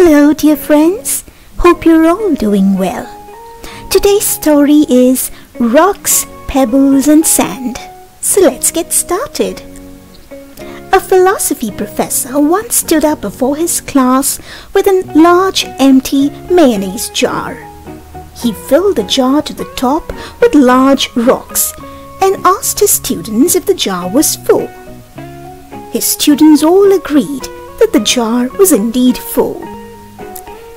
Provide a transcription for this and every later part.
Hello, dear friends. Hope you're all doing well. Today's story is Rocks, Pebbles, and Sand. So let's get started. A philosophy professor once stood up before his class with a large empty mayonnaise jar. He filled the jar to the top with large rocks and asked his students if the jar was full. His students all agreed that the jar was indeed full.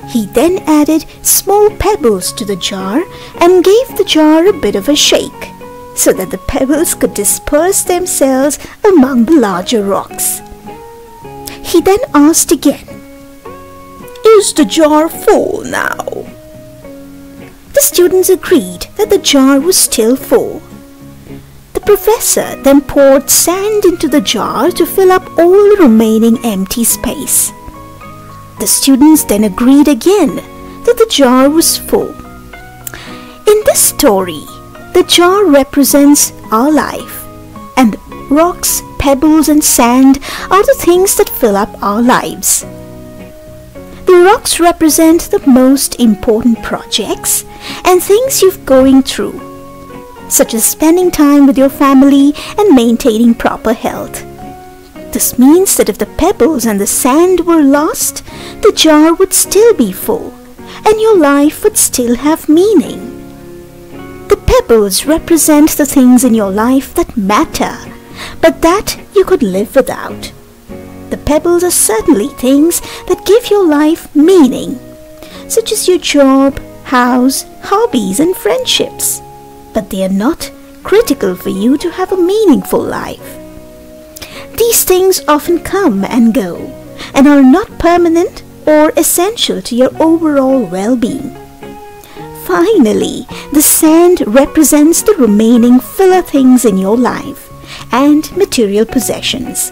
He then added small pebbles to the jar and gave the jar a bit of a shake so that the pebbles could disperse themselves among the larger rocks. He then asked again, Is the jar full now? The students agreed that the jar was still full. The professor then poured sand into the jar to fill up all the remaining empty space. The students then agreed again that the jar was full. In this story, the jar represents our life, and rocks, pebbles, and sand are the things that fill up our lives. The rocks represent the most important projects and things you're going through, such as spending time with your family and maintaining proper health. This means that if the pebbles and the sand were lost, the jar would still be full, and your life would still have meaning. The pebbles represent the things in your life that matter, but that you could live without. The pebbles are certainly things that give your life meaning, such as your job, house, hobbies, and friendships. But they are not critical for you to have a meaningful life. These things often come and go and are not permanent or essential to your overall well-being. Finally, the sand represents the remaining filler things in your life and material possessions.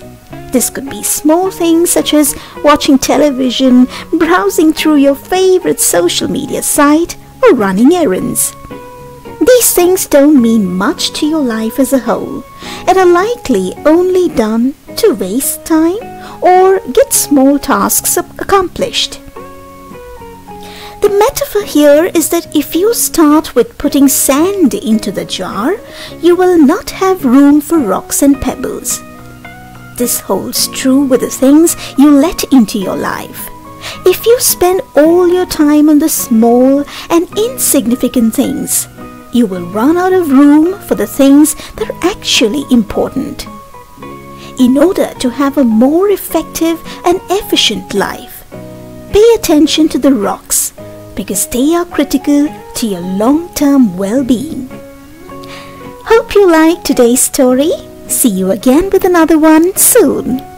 This could be small things such as watching television, browsing through your favorite social media site, or running errands. These things don't mean much to your life as a whole and are likely only done to waste time or get small tasks accomplished. The metaphor here is that if you start with putting sand into the jar, you will not have room for rocks and pebbles. This holds true with the things you let into your life. If you spend all your time on the small and insignificant things, you will run out of room for the things that are actually important. In order to have a more effective and efficient life, pay attention to the rocks because they are critical to your long-term well-being. Hope you liked today's story. See you again with another one soon.